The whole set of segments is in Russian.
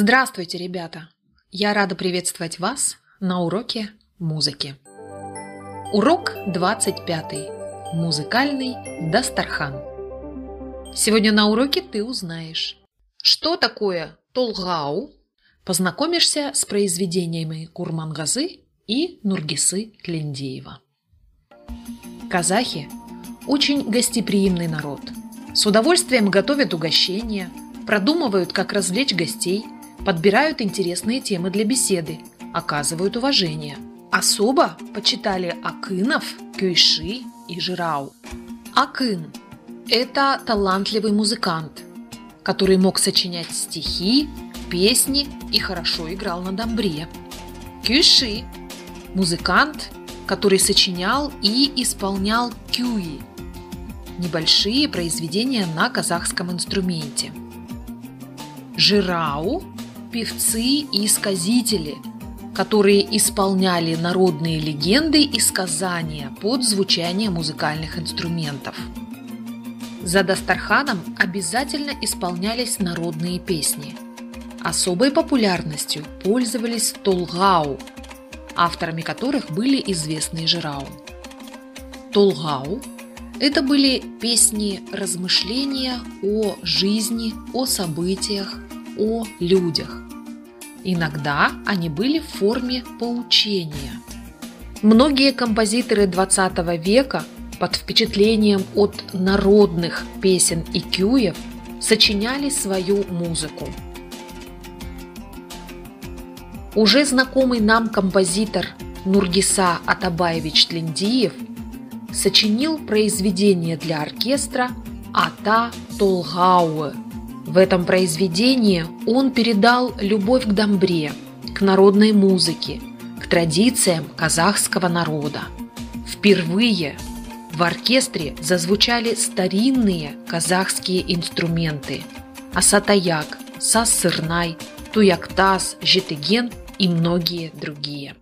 Здравствуйте, ребята! Я рада приветствовать вас на уроке музыки. Урок 25. Музыкальный Дастархан. Сегодня на уроке ты узнаешь, что такое толгау, познакомишься с произведениями Курмангазы и Нургисы Клендеева. Казахи – очень гостеприимный народ. С удовольствием готовят угощения, продумывают, как развлечь гостей – подбирают интересные темы для беседы, оказывают уважение. Особо почитали Акынов, Кюйши и Жирау. Акын – это талантливый музыкант, который мог сочинять стихи, песни и хорошо играл на дамбре. Кюйши – музыкант, который сочинял и исполнял кюи – небольшие произведения на казахском инструменте. Жирау певцы и сказители, которые исполняли народные легенды и сказания под звучание музыкальных инструментов. За Дастарханом обязательно исполнялись народные песни. Особой популярностью пользовались Толгау, авторами которых были известные Жирау. Толгау – это были песни размышления о жизни, о событиях, о людях. Иногда они были в форме поучения. Многие композиторы XX века под впечатлением от народных песен и кюев сочиняли свою музыку. Уже знакомый нам композитор Нургиса Атабаевич Тлендиев сочинил произведение для оркестра «Ата Толгауэ» В этом произведении он передал любовь к дамбре, к народной музыке, к традициям казахского народа. Впервые в оркестре зазвучали старинные казахские инструменты – асатаяк, сассырнай, туяктас, жетеген и многие другие.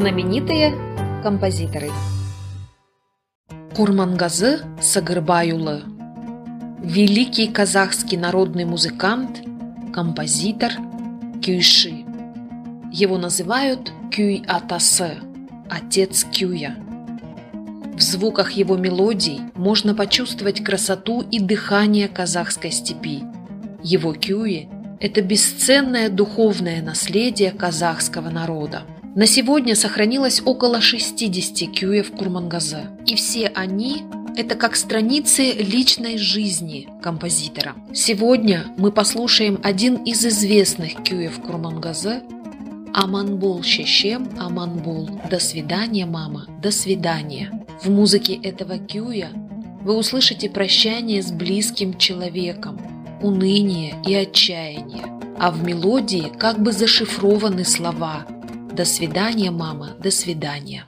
Знаменитые композиторы Курмангазы Сагырбаюлы Великий казахский народный музыкант, композитор Кюйши. Его называют Кюй Атасы, отец Кюя. В звуках его мелодий можно почувствовать красоту и дыхание казахской степи. Его кюи – это бесценное духовное наследие казахского народа. На сегодня сохранилось около 60 кюев Курмангаза, и все они – это как страницы личной жизни композитора. Сегодня мы послушаем один из известных кюев Курмангаза «Аманбол Шешем, Аманбол, до свидания, мама, до свидания». В музыке этого кюя вы услышите прощание с близким человеком, уныние и отчаяние, а в мелодии как бы зашифрованы слова «До свидания, мама, до свидания».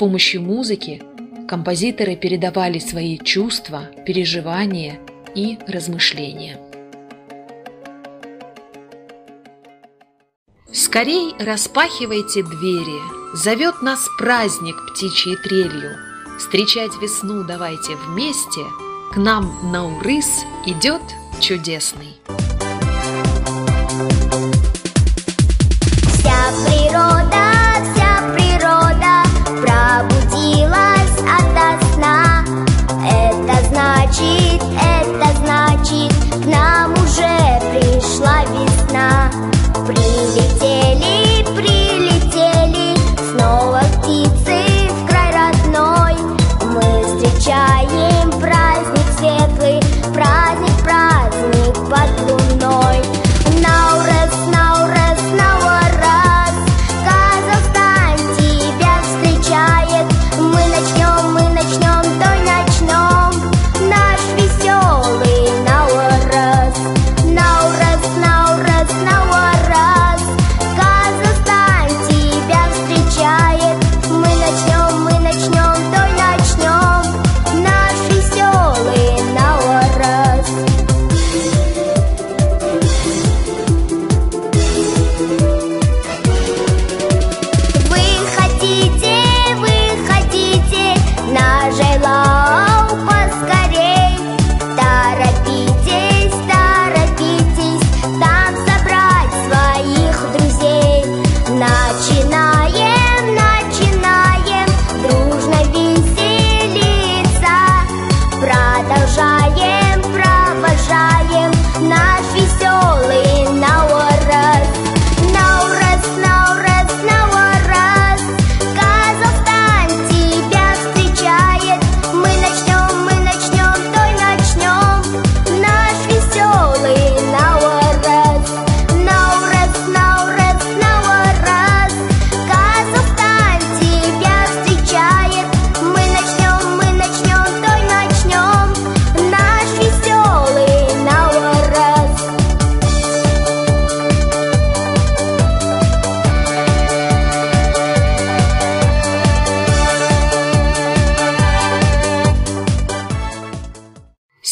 Помощью музыки, композиторы передавали свои чувства, переживания и размышления. Скорей распахивайте двери, зовет нас праздник птичьей трелью. Встречать весну давайте вместе, к нам на урыс идет чудесный.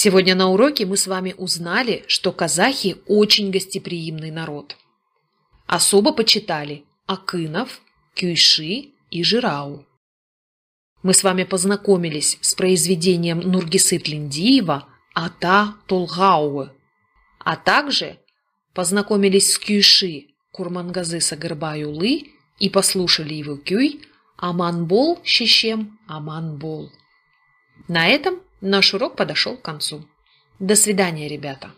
Сегодня на уроке мы с вами узнали, что казахи очень гостеприимный народ. Особо почитали Акынов, Кюйши и Жирау. Мы с вами познакомились с произведением Нургисы Тлиндиева «Ата Толгауэ», а также познакомились с Кюйши Курмангазы Сагарбаюлы и послушали его кюй «Аманбол щещем Аманбол». На этом Наш урок подошел к концу. До свидания, ребята!